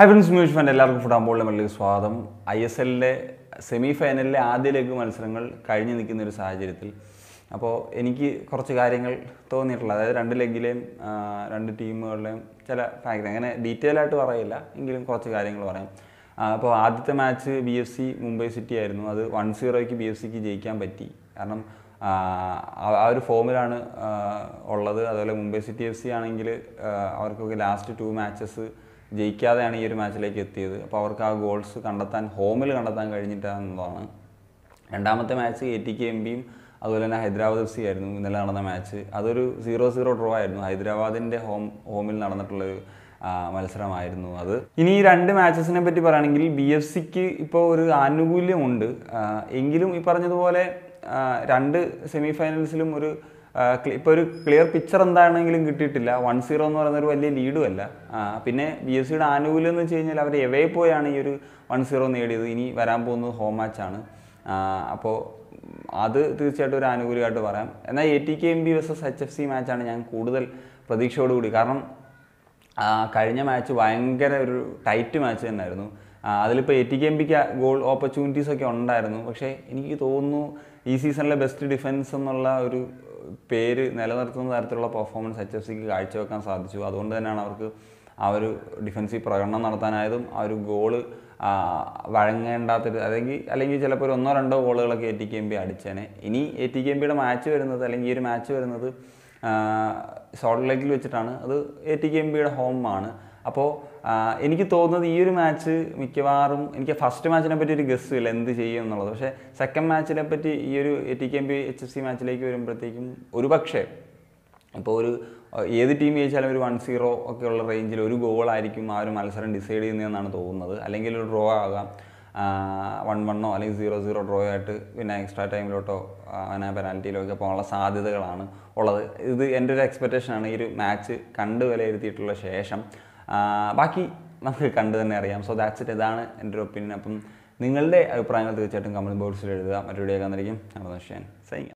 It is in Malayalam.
ഹൈ ഫ്രണ്ട്സ് മ്യൂസിക് ഫാൻ എല്ലാവർക്കും ഫുട്ബോൾ മല്ലിക സ്വാഗതം. ഐ എസ് എല്ലിലെ സെമി ഫൈനലിലെ ആദ്യ ലെഗ് മത്സരങ്ങൾ കഴിഞ്ഞു നിൽക്കുന്ന ഒരു സാഹചര്യത്തിൽ അപ്പോൾ എനിക്ക് കുറച്ച് കാര്യങ്ങൾ തോന്നിയിട്ടുള്ളത്. അതായത് രണ്ട് ലെഗിലെയും രണ്ട് ടീമുകളുടെയും ചില ഫാക്ടർ അങ്ങനെ ഡീറ്റെയിൽ ആയിട്ട് പറയില്ല. എങ്കിലും കുറച്ച് കാര്യങ്ങൾ പറയാം. അപ്പോൾ ആദ്യത്തെ match B F C Mumbai city ആയിരുന്നു. അത് വൺ സീറോയ്ക്ക് ബി എഫ് സിക്ക് ജയിക്കാൻ പറ്റി. കാരണം ആ ഒരു ഫോമിലാണ് ഉള്ളത്. അതുപോലെ മുംബൈ സിറ്റി എഫ് സി ആണെങ്കിൽ അവർക്കൊക്കെ ലാസ്റ്റ് ടു മാച്ചസ് ജയിക്കാതെയാണ് ഈ ഒരു മാച്ചിലേക്ക് എത്തിയത്. അപ്പോൾ അവർക്ക് ആ ഗോൾസ് കണ്ടെത്താൻ ഹോമിൽ കണ്ടെത്താൻ കഴിഞ്ഞിട്ടാണെന്നതാണ്. രണ്ടാമത്തെ match A T K M ബിയും അതുപോലെ തന്നെ ഹൈദരാബാദ് എഫ് സി ആയിരുന്നു ഇന്നലെ നടന്ന മാച്ച്. അതൊരു സീറോ സീറോ ഡ്രോ ആയിരുന്നു. ഹൈദരാബാദിന്റെ ഹോം ഹോമിൽ നടന്നിട്ടുള്ളൊരു മത്സരമായിരുന്നു അത്. ഇനി ഈ രണ്ട് മാച്ചസിനെ പറ്റി പറയുകയാണെങ്കിൽ ബി എഫ് സിക്ക് ഇപ്പോൾ ഒരു ആനുകൂല്യമുണ്ട്. എങ്കിലും ഈ പറഞ്ഞതുപോലെ രണ്ട് സെമി ഫൈനൽസിലും ഒരു ഇപ്പോൾ ഒരു ക്ലിയർ പിക്ചർ എന്താണെങ്കിലും കിട്ടിയിട്ടില്ല. വൺ സീറോ എന്ന് പറയുന്ന ഒരു വലിയ ലീഡും അല്ല. പിന്നെ ബി എസ് സിയുടെ ആനുകൂല്യം എന്ന് വെച്ച് കഴിഞ്ഞാൽ അവർ എവേ പോയാണ് ഈ ഒരു വൺ സീറോ നേടിയത്. ഇനി വരാൻ പോകുന്നത് ഹോം മാച്ചാണ് അപ്പോൾ അത് തീർച്ചയായിട്ടും ഒരു ആനുകൂല്യമായിട്ട് പറയാം. എന്നാൽ A T K M B versus H F C മാച്ചാണ് ഞാൻ കൂടുതൽ പ്രതീക്ഷയോടുകൂടി. കാരണം കഴിഞ്ഞ മാച്ച് ഭയങ്കര ഒരു ടൈറ്റ് മാച്ച് തന്നെയായിരുന്നു. അതിലിപ്പോൾ എ ടി കെ എം പിക്ക് ഗോൾ ഓപ്പർച്യൂണിറ്റീസ് ഒക്കെ ഉണ്ടായിരുന്നു. പക്ഷേ എനിക്ക് തോന്നുന്നു ഈ സീസണിലെ ബെസ്റ്റ് ഡിഫൻസ് എന്നുള്ള ഒരു പേര് നിലനിർത്തുന്ന തരത്തിലുള്ള പെർഫോമൻസ് എച്ച് എഫ് സിക്ക് കാഴ്ചവെക്കാൻ സാധിച്ചു. അതുകൊണ്ട് തന്നെയാണ് അവർക്ക് ആ ഒരു ഡിഫൻസീവ് പ്രകടനം നടത്താനായതും ആ ഒരു ഗോൾ വഴങ്ങേണ്ടാത്തൊരു അല്ലെങ്കിൽ അല്ലെങ്കിൽ ചിലപ്പോൾ ഒരു ഒന്നോ രണ്ടോ ഗോളുകളൊക്കെ A T K M B അടിച്ചേനെ. ഇനി എ ടി കെ എം ബിയുടെ മാച്ച് വരുന്നത് അല്ലെങ്കിൽ ഈ ഒരു മാച്ച് വരുന്നത് സോൾട്ട് ലേക്കിൽ വെച്ചിട്ടാണ്. അത് എ ടി കെ എം ബിയുടെ ഹോമാണ് അപ്പോൾ എനിക്ക് തോന്നുന്നത് ഈ ഒരു മാച്ച് മിക്കവാറും എനിക്ക് ഫസ്റ്റ് മാച്ചിനെ പറ്റി ഒരു ഗസ് ഇല്ല എന്ത് ചെയ്യും എന്നുള്ളത്. പക്ഷേ സെക്കൻഡ് മാച്ചിനെ പറ്റി ഈ ഒരു T K M P H F C മാച്ചിലേക്ക് വരുമ്പോഴത്തേക്കും ഒരു പക്ഷേ ഇപ്പോൾ ഒരു ഏത് ടീം ജയിച്ചാലും ഒരു വൺ സീറോ ഒക്കെ ഉള്ള റേഞ്ചിൽ ഒരു ഗോളായിരിക്കും ആ ഒരു മത്സരം ഡിസൈഡ് ചെയ്യുന്നതെന്നാണ് തോന്നുന്നത്. അല്ലെങ്കിൽ ഒരു ഡ്രോ ആകാം. വൺ വണ്ണോ അല്ലെങ്കിൽ സീറോ സീറോ ഡ്രോ ആയിട്ട് പിന്നെ എക്സ്ട്രാ ടൈമിലോട്ടോ അങ്ങനെ പെനാൽറ്റിയിലോ ഒക്കെ പോകാനുള്ള സാധ്യതകളാണ് ഉള്ളത്. ഇത് എന്റെ ഒരു എക്സ്പെക്റ്റേഷനാണ് ഈ ഒരു മാച്ച് കണ്ട് വിലയിരുത്തിയിട്ടുള്ള ശേഷം. ബാക്കി നമുക്ക് കണ്ടു തന്നെ അറിയാം. സോ ദാറ്റ്സ് ഇറ്റ് ഇതാണ് എന്റെ ഒരു ഒപ്പീനിയൻ അപ്പം നിങ്ങളുടെ അഭിപ്രായങ്ങൾ തീർച്ചയായിട്ടും കമന്റ് ബോക്സിൽ എഴുതുക. മറ്റൊരു വീഡിയോ കാണുന്നതായിരിക്കും നമ്മുടെ സൈൻ